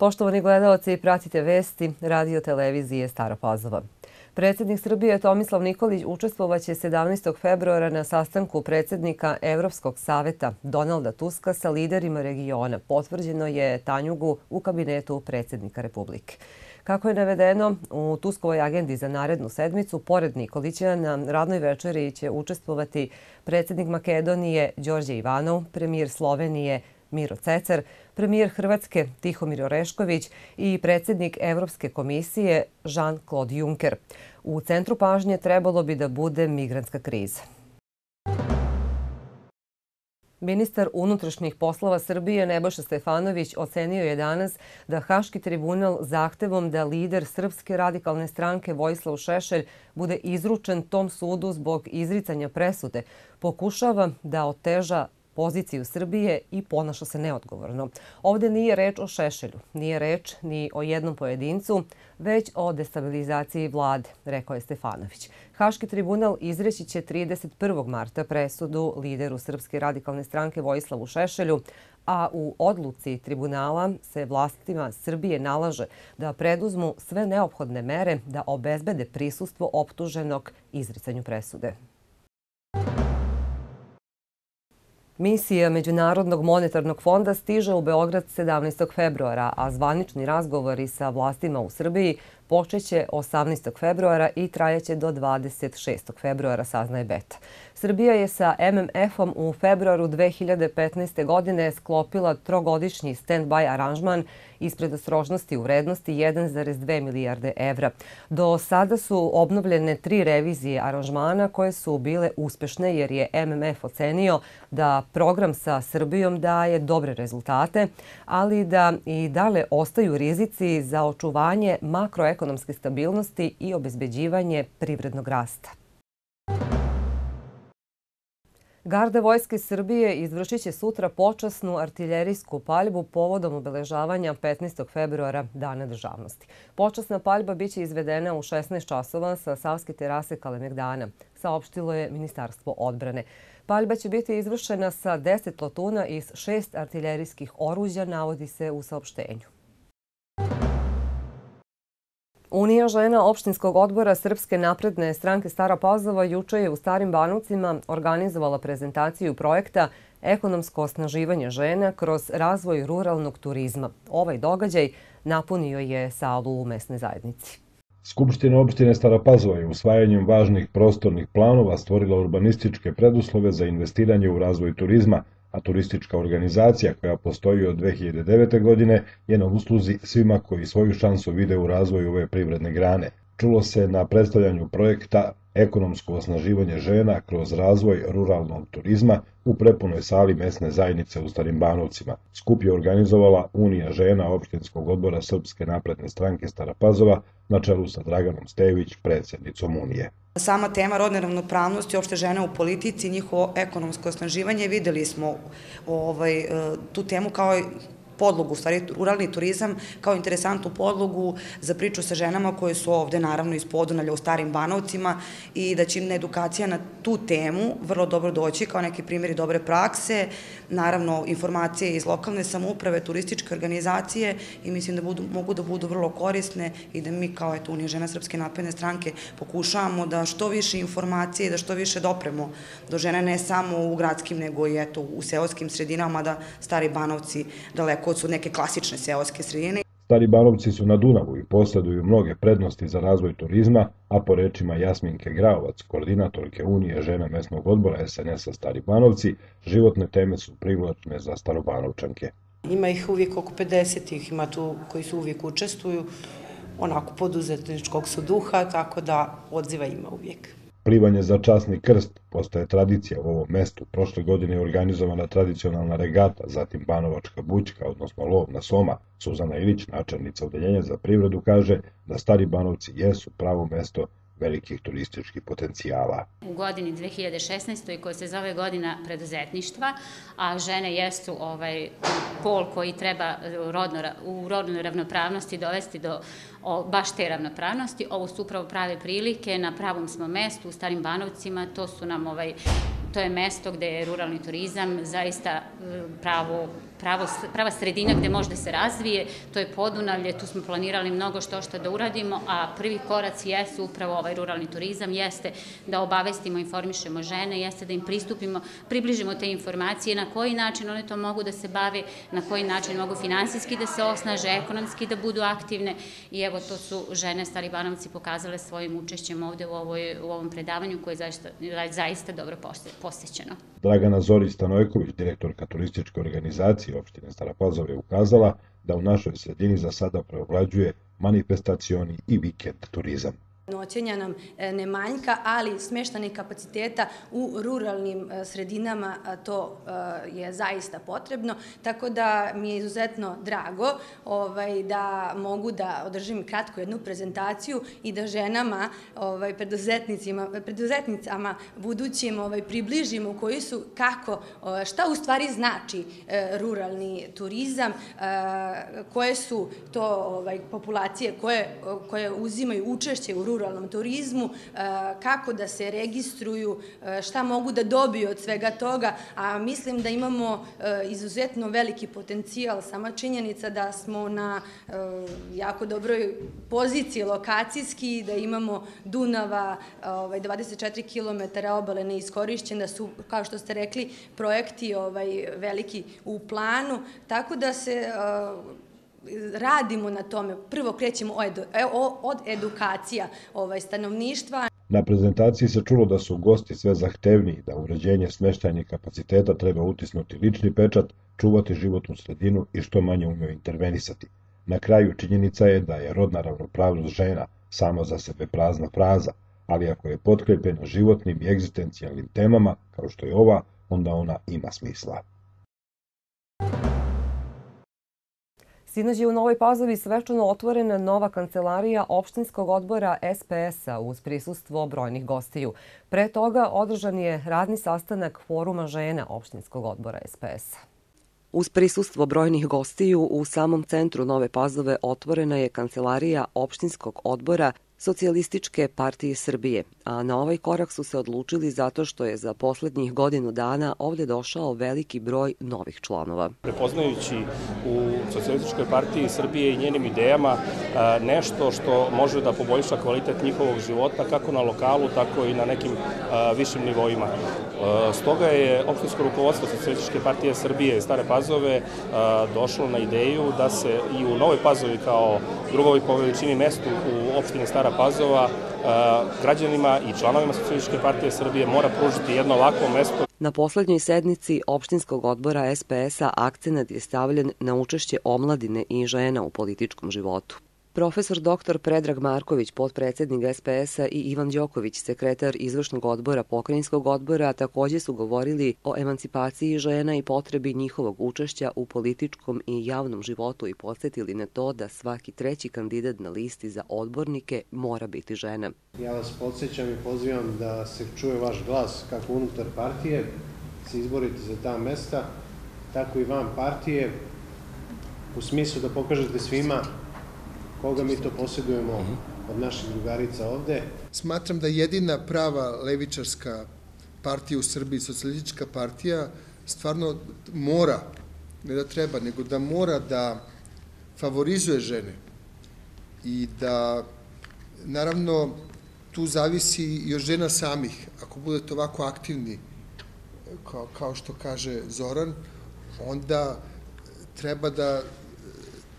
Poštovani gledalci, pratite vesti radio televizije Stara Pazova. Predsednik Srbije Tomislav Nikolić učestvovaće 17. februara na sastanku predsednika Evropskog saveta Donalda Tuska sa liderima regiona. Potvrđeno je Tanjugu u kabinetu predsednika Republike. Kako je navedeno u Tuskovoj agendi za narednu sedmicu, pored Nikolića na radnoj večeri će učestvovati predsednik Makedonije Đorđe Ivanov, premijer Slovenije Miro Cecer, premijer Hrvatske Tihomir Orešković i predsednik Evropske komisije Jean-Claude Juncker. U centru pažnje trebalo bi da bude migrantska kriza. Ministar unutrašnjih poslova Srbije Nebojša Stefanović ocenio je danas da Haški tribunal zahtevom da lider Srpske radikalne stranke Vojislav Šešelj bude izručen tom sudu zbog izricanja presude pokušava da oteža poziciju Srbije i ponaša se neodgovorno. Ovde nije reč o Šešelju, nije reč ni o jednom pojedincu, već o destabilizaciji vlade, rekao je Stefanović. Haški tribunal izreći će 31. marta presudu lideru Srpske radikalne stranke Vojislavu Šešelju, a u odluci tribunala se vlastima Srbije nalaže da preduzmu sve neophodne mere da obezbede prisustvo optuženog izricanju presude. Misija Međunarodnog monetarnog fonda stiže u Beograd 17. februara, a zvanični razgovori sa vlastima u Srbiji počeće 18. februara i trajeće do 26. februara, saznaje Beta. Srbija je sa MMF-om u februaru 2015. godine sklopila trogodišnji stand-by aranžman ispred osrožnosti u vrednosti 1,2 milijarde evra. Do sada su obnovljene tri revizije aranžmana koje su bile uspešne jer je MMF ocenio da program sa Srbijom daje dobre rezultate, ali da i dale ostaju rizici za očuvanje makroekonomske stabilnosti i obezbeđivanje privrednog rasta. Garda Vojske Srbije izvršit će sutra počasnu artiljerijsku paljbu povodom obeležavanja 15. februara Dana državnosti. Počasna paljba biće izvedena u 16 časova sa Savske terase Kalemegdana, saopštilo je Ministarstvo odbrane. Paljba će biti izvršena sa 10 lotuna iz šest artiljerijskih oruđa, navodi se u saopštenju. Unija žena opštinskog odbora Srpske napredne stranke Stara Pazova juče je u Starim Banovcima organizovala prezentaciju projekta Ekonomsko osnaživanje žena kroz razvoj ruralnog turizma. Ovaj događaj napunio je salu u mesne zajednici. Skupština opštine Stara Pazova je usvajanjem važnih prostornih planova stvorila urbanističke preduslove za investiranje u razvoj turizma, a turistička organizacija koja postoji od 2009. godine je na usluzi svima koji svoju šansu vide u razvoju ove privredne grane. Čulo se na predstavljanju projekta ekonomsko osnaživanje žena kroz razvoj ruralnog turizma u prepunoj sali mesne zajednice u Starim Banovcima. Skup je organizovala Unija žena opštinskog odbora Srpske napredne stranke Stara Pazova na čelu sa Draganom Stević, predsednicom Unije. Sama tema rodne ravnopravnosti, opšte žena u politici, njihovo ekonomsko osnaživanje, videli smo ovaj, tu temu kao podlogu, u stvari ruralni turizam kao interesantnu podlogu za priču sa ženama koje su ovde naravno iz Podunalja u starim Banovcima i da će im edukacija na tu temu vrlo dobro doći kao neki primjeri dobre prakse, naravno informacije iz lokalne samouprave, turističke organizacije i mislim da budu, mogu da budu vrlo korisne i da mi kao eto Unija žena Srpske napredne stranke pokušavamo da što više informacije i da što više dopremo do žene ne samo u gradskim nego i eto u seoskim sredinama da stari Banovci daleko daleko su neke klasične seoske sredine. Stari Banovci su na Dunavu i posjeduju mnoge prednosti za razvoj turizma, a po rečima Jasminke Graovac, koordinatorke Unije žena mesnog odbora SNS-a Stari Banovci, životne teme su privlačne za starobanovčanke. Ima ih uvijek oko 50, ih ima tu koji su uvijek učestvuju, onako poduzetničkog su duha, tako da odziva ima uvijek. Plivanje za časni krst postaje tradicija u ovom mestu. Prošle godine je organizovana tradicionalna regata, zatim Banovačka bućka, odnosno lov na soma. Suzana Ilić, načelnica udeljenja za privredu, kaže da stari Banovci jesu pravo mesto velikih turističkih potencijala. U godini 2016. koja se zove godina preduzetništva, a žene jesu ovaj pol koji treba rodno, u rodnoj ravnopravnosti dovesti do o, baš te ravnopravnosti. Ovo su upravo prave prilike, na pravom smo mestu, u Starim Banovcima, to su nam ovaj, to je mesto gde je ruralni turizam zaista pravo pravo, prava sredina gde može da se razvije, to je Podunavlje, tu smo planirali mnogo što što da uradimo, a prvi korac jesu upravo ovaj ruralni turizam, jeste da obavestimo, informišemo žene, jeste da im pristupimo, približimo te informacije, na koji način one to mogu da se bave, na koji način mogu finansijski da se osnaže, ekonomski da budu aktivne. I evo to su žene Staribanovci pokazale svojim učešćem ovde u, ovoj, u ovom predavanju koje je zaista, zaista dobro posećeno. Dragana Zori Stanojković, direktorka turističke organizacije opštine Stara Pazova je ukazala da u našoj sredini za sada preovlađuje manifestacioni i vikend turizam. Noćenja nam e, ne manjka, ali smeštane kapaciteta u ruralnim e, sredinama to e, je zaista potrebno, tako da mi je izuzetno drago ovaj, da mogu da održim kratko jednu prezentaciju i da ženama, ovaj, preduzetnicima, preduzetnicama budućim ovaj, približimo koji su, kako, šta u stvari znači ruralni turizam, koje su to ovaj, populacije koje, koje uzimaju učešće u ruralnom ruralnom turizmu, e, kako da se registruju, e, šta mogu da dobiju od svega toga, a mislim da imamo e, izuzetno veliki potencijal, sama činjenica da smo na jako dobroj poziciji lokacijski, da imamo Dunava, 24 km obale neiskorišćene, da su, kao što ste rekli, projekti ovaj, veliki u planu, tako da se radimo na tome. Prvo krećemo e, od edukacija ovaj, stanovništva. Na prezentaciji se čulo da su gosti sve zahtevniji, da uređenje smeštajnih kapaciteta treba utisnuti lični pečat, čuvati životnu sredinu i što manje u njoj intervenisati. Na kraju činjenica je da je rodna ravnopravnost žena samo za sebe prazna fraza, ali ako je potkrepena životnim i egzistencijalnim temama, kao što je ova, onda ona ima smisla. Sinoć je u Novoj Pazovi svečano otvorena nova kancelarija opštinskog odbora SPS-a uz prisustvo brojnih gostiju. Pre toga održan je radni sastanak foruma žena opštinskog odbora SPS-a. Uz prisustvo brojnih gostiju u samom centru Nove Pazove otvorena je kancelarija opštinskog odbora Socijalističke partije Srbije, a na ovaj korak su se odlučili zato što je za poslednjih godinu dana ovde došao veliki broj novih članova. Prepoznajući u Socijalističkoj partiji Srbije i njenim idejama nešto što može da poboljša kvalitet njihovog života kako na lokalu, tako i na nekim višim nivoima. Stoga je opštinsko rukovodstvo Socijalističke partije Srbije i Stare Pazove došlo na ideju da se i u Novoj Pazovi kao drugovi po veličini mestu u opštini Stara Stara Pazova građanima i članovima Socialističke partije Srbije mora pružiti jedno ovakvo mesto. Na poslednjoj sednici opštinskog odbora SPS-a akcenat je stavljen na učešće omladine i žena u političkom životu. Profesor dr. Predrag Marković, potpredsednik SPS-a i Ivan Đoković, sekretar izvršnog odbora pokrajinskog odbora, takođe su govorili o emancipaciji žena i potrebi njihovog učešća u političkom i javnom životu i podsjetili na to da svaki treći kandidat na listi za odbornike mora biti žena. Ja vas podsjećam i pozivam da se čuje vaš glas kako unutar partije, se izborite za ta mesta, tako i van partije, u smislu da pokažete svima koga mi to posjedujemo od naših drugarica ovde. Smatram da jedina prava levičarska partija u Srbiji, socijalistička partija, stvarno mora, ne da treba, nego da mora da favorizuje žene i da, naravno, tu zavisi i od žena samih. Ako budete ovako aktivni, kao, kao što kaže Zoran, onda treba da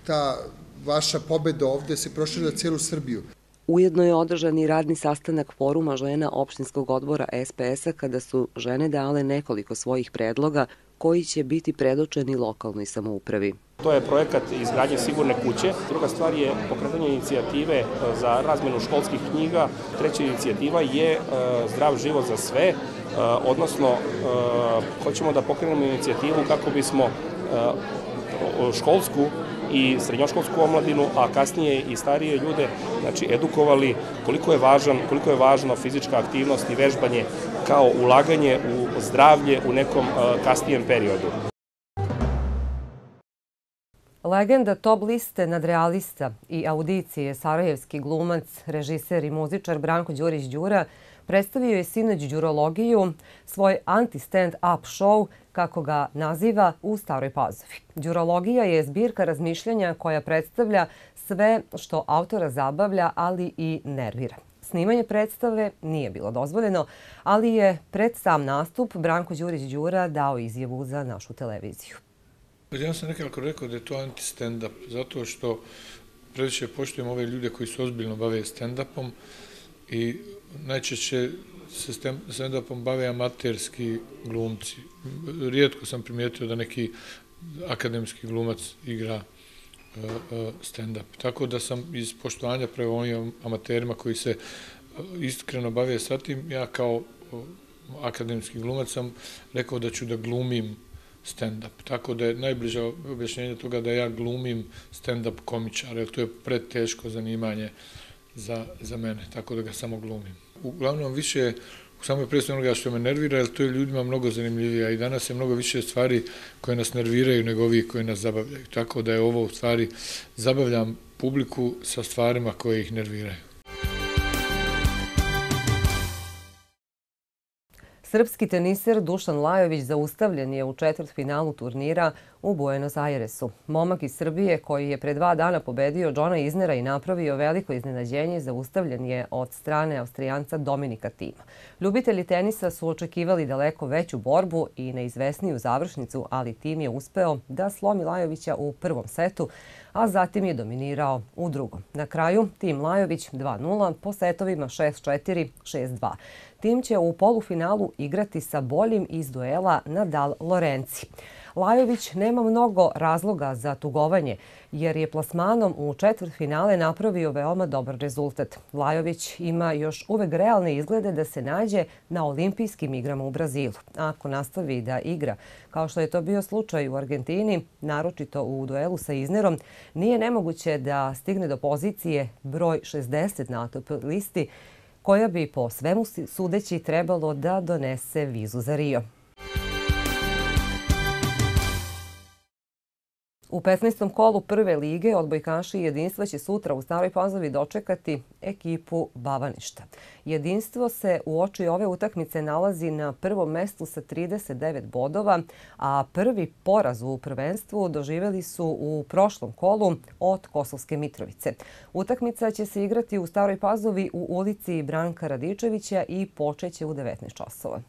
ta vaša pobeda ovde se prošira na celu Srbiju. Ujedno je održan i radni sastanak foruma žena opštinskog odbora SPS-a kada su žene dale nekoliko svojih predloga koji će biti predočeni lokalnoj samoupravi. To je projekat izgradnje sigurne kuće. Druga stvar je pokretanje inicijative e, za razmenu školskih knjiga. Treća inicijativa je e, zdrav život za sve, e, odnosno hoćemo da pokrenemo inicijativu kako bismo školsku i srednjoškolsku omladinu, a kasnije i starije ljude, znači edukovali koliko je važan, koliko je važno fizička aktivnost i vežbanje kao ulaganje u zdravlje u nekom kasnijem periodu. Legenda top liste nadrealista i audicije sarajevski glumac, režiser i muzičar Branko Đurić Đura predstavio je sinoć Đurologiju, svoj anti-stand-up show, kako ga naziva, u Staroj Pazovi. Đurologija je zbirka razmišljanja koja predstavlja sve što autora zabavlja, ali i nervira. Snimanje predstave nije bilo dozvoljeno, ali je pred sam nastup Branko Đurić Đura dao izjavu za našu televiziju. Ja sam nekako rekao da je to anti-stand-up, zato što previše poštujem ove ljude koji se ozbiljno bave stand-upom i najčešće se stand-upom bave amaterski glumci. Rijetko sam primijetio da neki akademski glumac igra e, e, stand-up. Tako da sam iz poštovanja prema ovim amaterima koji se e, iskreno bave sa tim, ja kao akademski glumac sam rekao da ću da glumim stand-up. Tako da je najbliže objašnjenje toga da ja glumim stand-up komičar, jer to je preteško zanimanje za, za mene, tako da ga samo glumim. Uglavnom više u samoj predstavi onoga što me nervira, jer to je ljudima mnogo zanimljivija i danas je mnogo više stvari koje nas nerviraju nego ovi koji nas zabavljaju. Tako da je ovo u stvari zabavljam publiku sa stvarima koje ih nerviraju. Srpski teniser Dušan Lajović zaustavljen je u četvrt finalu turnira u Buenos Airesu. Momak iz Srbije koji je pre dva dana pobedio Johna Iznera i napravio veliko iznenađenje zaustavljen je od strane Austrijanca Dominika Tima. Ljubitelji tenisa su očekivali daleko veću borbu i neizvesniju završnicu, ali Tim je uspeo da slomi Lajovića u prvom setu, a zatim je dominirao u drugom. Na kraju Tim Lajović 2-0 po setovima 6-4, 6-2. Tim će u polufinalu igrati sa boljim iz duela Nadal Lorenci. Lajović nema mnogo razloga za tugovanje, jer je plasmanom u četvrt finale napravio veoma dobar rezultat. Lajović ima još uvek realne izglede da se nađe na olimpijskim igrama u Brazilu. Ako nastavi da igra, kao što je to bio slučaj u Argentini, naročito u duelu sa Iznerom, nije nemoguće da stigne do pozicije broj 60 na top listi, koja bi po svemu sudeći trebalo da donese vizu za Rio. U 15. kolu prve lige odbojkaši jedinstva će sutra u Staroj Pazovi dočekati ekipu Bavaništa. Jedinstvo se u oči ove utakmice nalazi na prvom mestu sa 39 bodova, a prvi poraz u prvenstvu doživeli su u prošlom kolu od Kosovske Mitrovice. Utakmica će se igrati u Staroj Pazovi u ulici Branka Radičevića i počeće u 19 časova.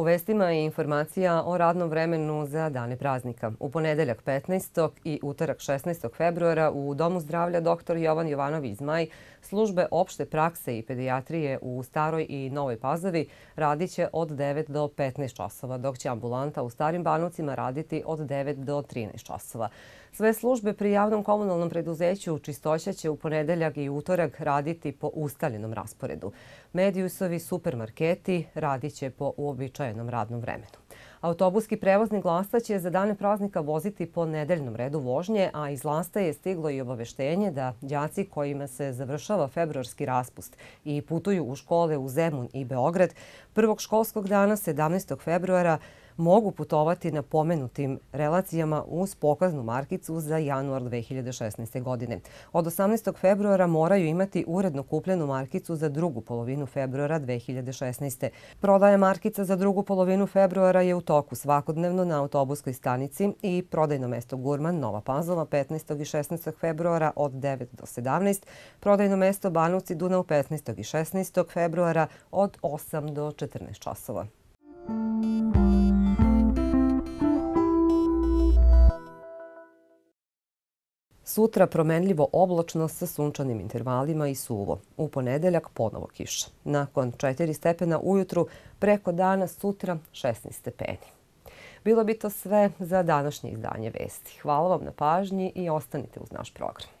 U vestima je informacija o radnom vremenu za dane praznika. U ponedeljak 15. i utorak 16. februara u Domu zdravlja dr. Jovan Jovanović Zmaj službe opšte prakse i pedijatrije u Staroj i Novoj Pazovi radit će od 9 do 15 časova, dok će ambulanta u Starim Banovcima raditi od 9 do 13 časova. Sve službe pri javnom komunalnom preduzeću Čistoća će u ponedeljak i utorak raditi po ustaljenom rasporedu. Medijusovi supermarketi radit će po uobičajenom radnom vremenu. Autobuski prevozni glasta će za dane praznika voziti po nedeljnom redu vožnje, a iz lasta je stiglo i obaveštenje da đaci kojima se završava februarski raspust i putuju u škole u Zemun i Beograd, prvog školskog dana 17. februara mogu putovati na pomenutim relacijama uz pokaznu markicu za januar 2016. godine. Od 18. februara moraju imati uredno kupljenu markicu za drugu polovinu februara 2016. Prodaja markica za drugu polovinu februara je u toku svakodnevno na autobuskoj stanici i prodajno mesto Gurman Nova Pazova 15. i 16. februara od 9 do 17. Prodajno mesto Banovci Dunav 15. i 16. februara od 8 do 14 časova. Sutra promenljivo oblačno sa sunčanim intervalima i suvo. U ponedeljak ponovo kiša. Nakon 4 stepena ujutru, preko dana sutra 16 stepeni. Bilo bi to sve za današnje izdanje vesti. Hvala vam na pažnji i ostanite uz naš program.